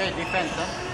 Okay, defense, huh?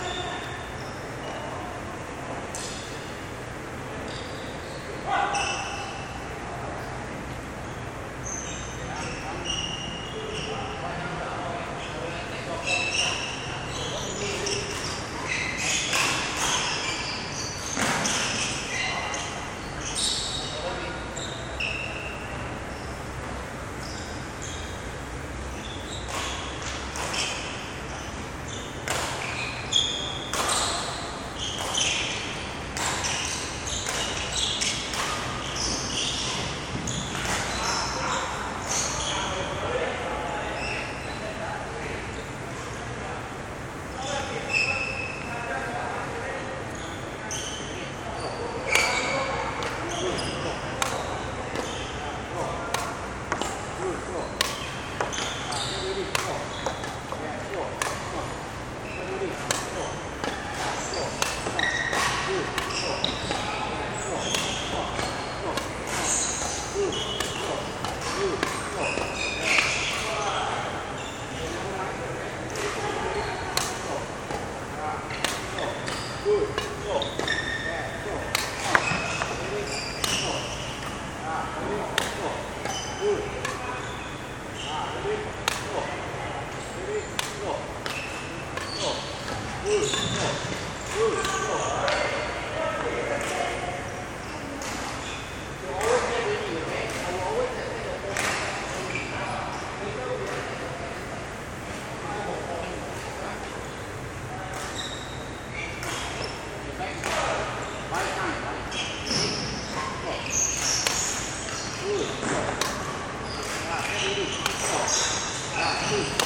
Thank you.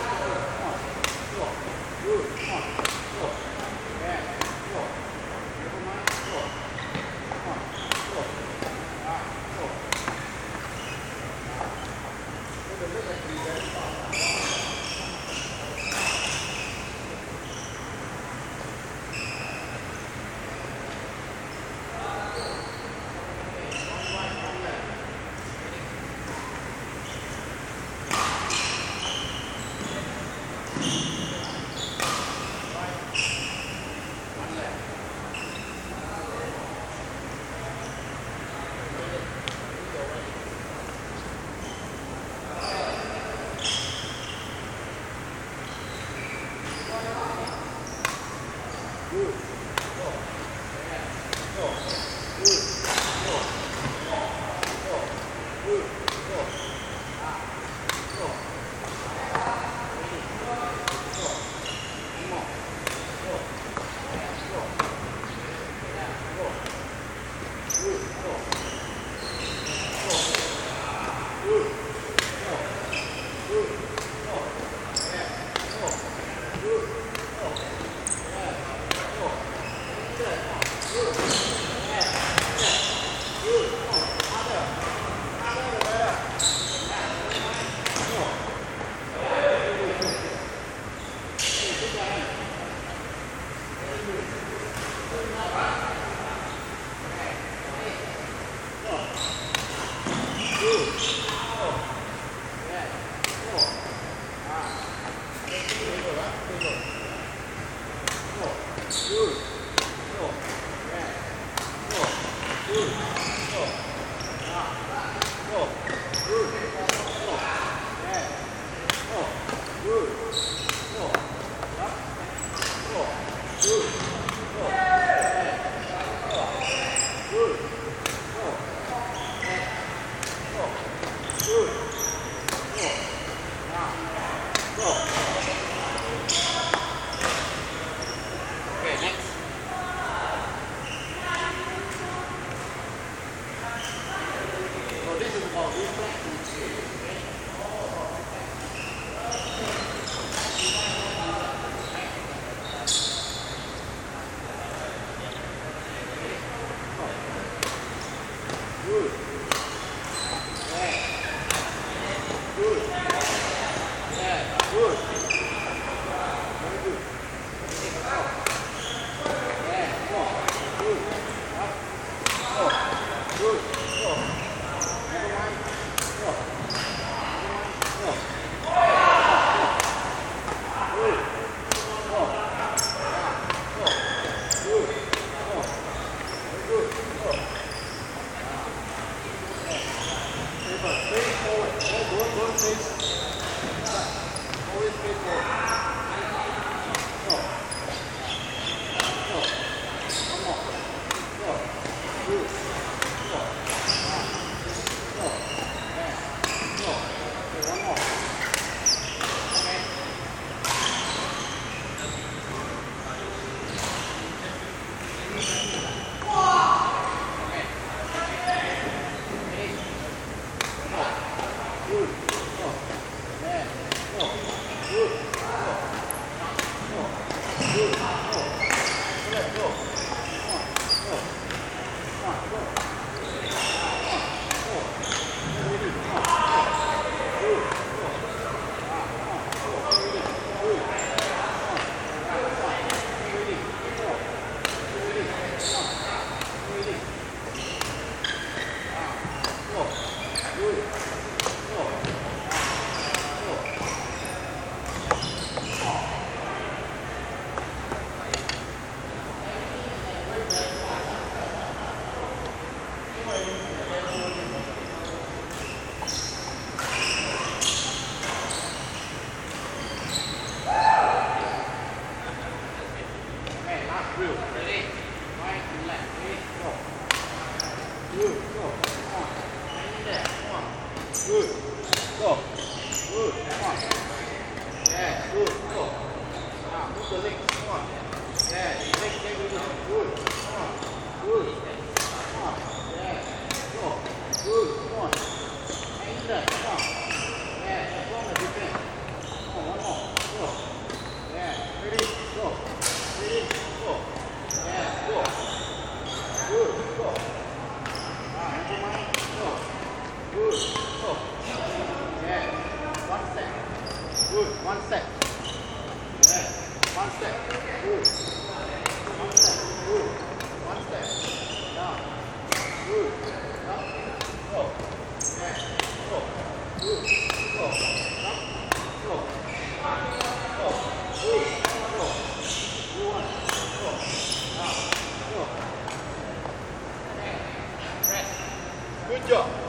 Good. black. Good. Good job.